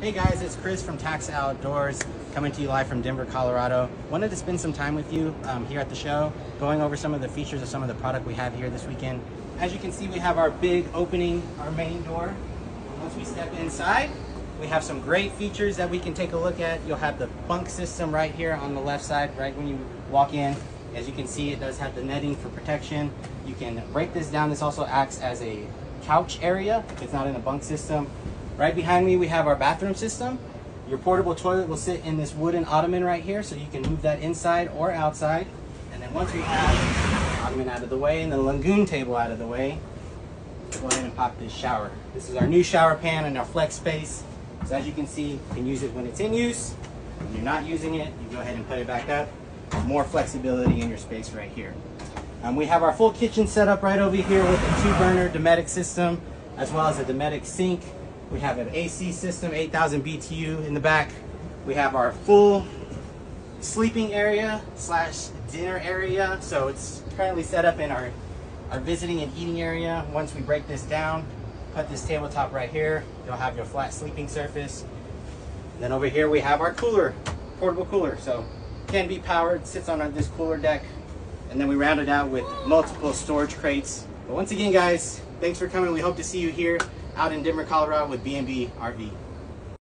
Hey guys, it's Chris from Taxa Outdoors coming to you live from Denver, Colorado. Wanted to spend some time with you um, here at the show, going over some of the features of some of the product we have here this weekend. As you can see, we have our big opening, our main door. Once we step inside, we have some great features that we can take a look at. You'll have the bunk system right here on the left side, right when you walk in. As you can see, it does have the netting for protection. You can break this down. This also acts as a couch area it's not in a bunk system. Right behind me, we have our bathroom system. Your portable toilet will sit in this wooden ottoman right here, so you can move that inside or outside. And then once we have the ottoman out of the way and the Lagun table out of the way, go ahead and pop this shower. This is our new shower pan and our flex space. So as you can see, you can use it when it's in use. When you're not using it, you go ahead and put it back up. More flexibility in your space right here. Um, we have our full kitchen set up right over here with a two burner Dometic system, as well as a Dometic sink we have an AC system, 8,000 BTU in the back. We have our full sleeping area slash dinner area. So it's currently set up in our, our visiting and eating area. Once we break this down, put this tabletop right here, you'll have your flat sleeping surface. then over here we have our cooler, portable cooler. So can be powered, sits on this cooler deck. And then we round it out with multiple storage crates. But once again, guys, thanks for coming. We hope to see you here out in Denver, Colorado with B&B RV.